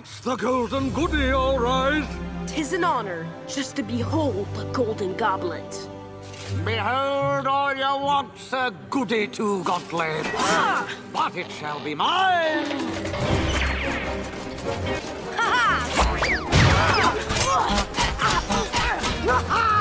That's the golden goody, all right. Tis an honor just to behold the golden goblet. Behold all you want, Sir Goody Two Gauntlet. Ah! But it shall be mine. Ha ha!